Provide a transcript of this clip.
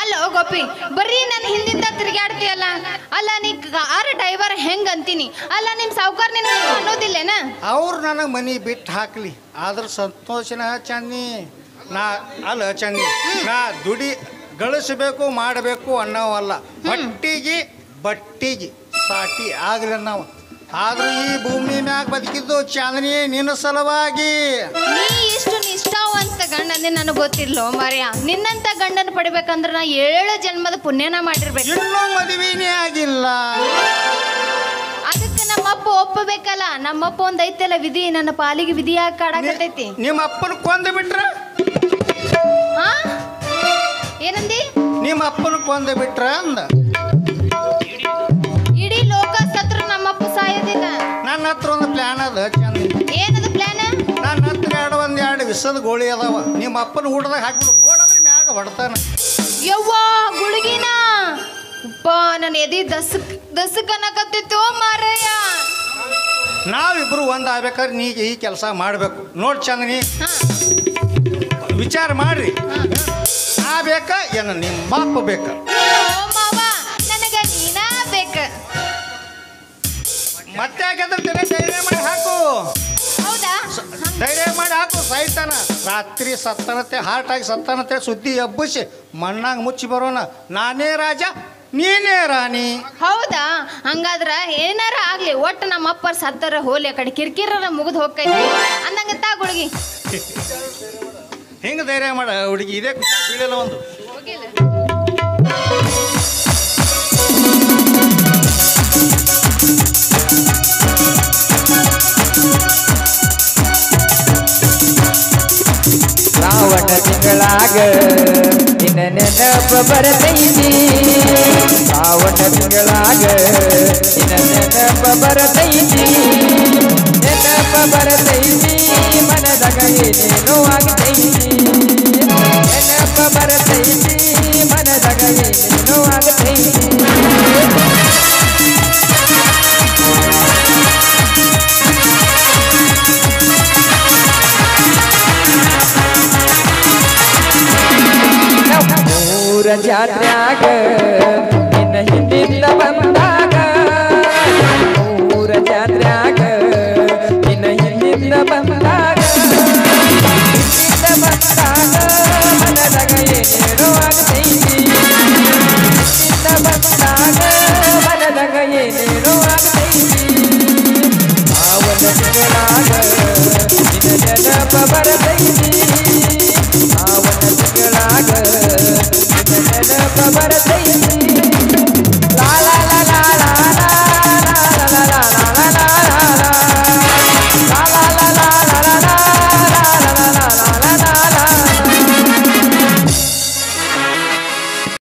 ಅಲ್ಲೋ ಗೋಪಿ ಬರ್ರಿ ನನ್ನ ಹಿಂದಿಂದ ತಿರುಗಾಡ್ತೀಯಲ್ಲ ಅಲ್ಲ ನೀ ಕಾರ್ ಡ್ರೈವರ್ ಹೆಂಗ್ ಅಂತೀನಿ? ಅಲ್ಲ ನಿಮ್ ಸಾವುಕಾರ ನಿನ್ನ ಅನ್ನೋದಿಲ್ಲೇನ? ಅವ್ರು ನನಗೆ ಮನಿ ಬಿಟ್ಟು ಹಾಕ್ಲಿ. ಆದ್ರೆ ಸಂತೋಷನ ಚನ್ನಿ ನಾ ಅಲ್ಲ ಚನ್ನಿ ನಾ ದುಡಿ ಗಳಿಸಬೇಕು ಮಾಡಬೇಕು ಅನ್ನೋವಲ್ಲ. ಬಟ್ಟಿಗೆ ಬಟ್ಟಿಗೆ. ಸಾಟಿ ಆಗ್ಲಿ ನಾವು ಆದ್ರೂ ಈ ಭೂಮಿ ಮ್ಯಾಗ ಬದುಕಿದ್ದು ಚಾಂದನಿ ನಿನ್ನ ಸಲುವಾಗಿ. ನೀ ಇಷ್ಟು ನಿಷ್ಠಾವಂತ ಗಂಡಂದೆ ನನಗೆ ಗೊತ್ತಿಲ್ಲ ಮರ್ಯ. ನಿನ್ನಂತ ಗಂಡನ ಪಡಿಬೇಕಂದ್ರೆ ನಾ ಏಳು ಜನ್ಮದ ಪುಣ್ಯನ ಮಾಡಿರ್ಬೇಕು. ಇನ್ನೂ ಮದುವೆನೇ ಆಗಿಲ್ಲ. ಅದಕ್ಕೆ ನಮ್ಮಪ್ಪ ಒಪ್ಪಬೇಕಲ್ಲ. ನಮ್ಮಪ್ಪ ಒಂದ್ ಐತಲ್ಲ ವಿಧಿ ನನ್ನ ಪಾಲಿಗೆ ವಿಧಿ ಯಾಕೆ ಕಾಡಕತೈತಿ ನಿಮ್ಮ ಅಪ್ಪನ ಕೊಂದು ಬಿಟ್ರ ಹಾ ಏನಂದಿ? ನಿಮ್ಮ ಅಪ್ಪನ ಕೊಂದು ಬಿಟ್ರ ಅಂದ. ಒಂದು ಪ್ಲಾನ್ ಅದ ಚಂದ ಏನದು ಪ್ಲಾನ್ ನನ್ನ ಹತ್ರ ಎರಡು ಒಂದು ಎರಡು ವಿಷದ ಗೋಳಿ ಅದಾವ. ನಿಮ್ಮ ಅಪ್ಪನ ಊಟದಾಗ ಹಾಕ್ಬಿಡು. ನೋಡಂದ್ರೆ ಮ್ಯಾಗ ಹೊಡ್ತಾನ ಯವ್ವ ಗುಳಿಗಿನ. ಉಪ್ಪ ನನ್ನ ಎದಿ ದಸಕ್ ದಸಕ್ ಅನ್ನಕತ್ತಿತ್ತು ಮಾರಯ್ಯ. ನಾವಿಬ್ರು ಒಂದು ಆಗ್ಬೇಕಾದ್ರೆ ನೀ ಈ ಕೆಲಸ ಮಾಡಬೇಕು. ನೋಡಿ ಚಂದನಿ. ನೀ ವಿಚಾರ ಮಾಡ್ರಿ. ನಾ ಬೇಕಾ ಏನ ನಿಮ್ಮ ಅಪ್ಪ ಬೇಕಾ? ಮತ್ತೆ ಯಾಕೆಂದ್ರೆ ಧೈರ್ಯ ಮಾಡಿ ಹಾಕು. ಹೌದಾ? ಧೈರ್ಯ ಮಾಡಿ ಹಾಕು ಸಾಯ್ತಾನ ರಾತ್ರಿ ಸತ್ತನತೆ ಹಾರ್ಟ್ ಆಗಿ ಸತ್ತನತೆ ಸುದ್ದಿ ಎಬ್ಬಿಸಿ ಮಣ್ಣಾಗ ಮುಚ್ಚಿ ಬರೋಣ. ನಾನೇ ರಾಜ ನೀನೇ ರಾಣಿ. ಹೌದಾ? ಹಂಗಾದ್ರ ಏನಾರ ಆಗ್ಲಿ ಒಟ್ಟು ನಮ್ಮ ಅಪ್ಪ ಸತ್ತರ ಹೋಲಿ ಆ ಕಡೆ ಕಿರ್ಕಿರ ಮುಗಿದು ಹೋಗ್ತೈತಿ. ಅಂದಂಗ ತಾ ಗುಳಿಗಿ ಹಿಂಗೆ ಧೈರ್ಯ ಮಾಡ ಹುಡುಗಿ ಇದೇ ಬೀಳಲ್ಲ ಒಂದು. ಶ್ರಾವಣ ತಿಂಗಳಾಗ ನಿನ್ನ ನೆನಪ ಬರತೈತಿ. ಶ್ರಾವಣ ತಿಂಗಳಾಗ ನಿನ್ನ ನೆನಪ ಬರತೈತಿ. ನೆನಪ ಬರತೈತಿ, ಮನದಾಗ ಏನೇನೋ ಆಗತೈತಿ. ನೆನಪ ಬರತೈತಿ. ಮೂರ ಜಾತ್ರ್ಯಾಗ ನಿನ್ನ ಹಿಂದಿಂದ ಬಂದಾಗ ಊರ ಜಾತ್ರ್ಯಾಗ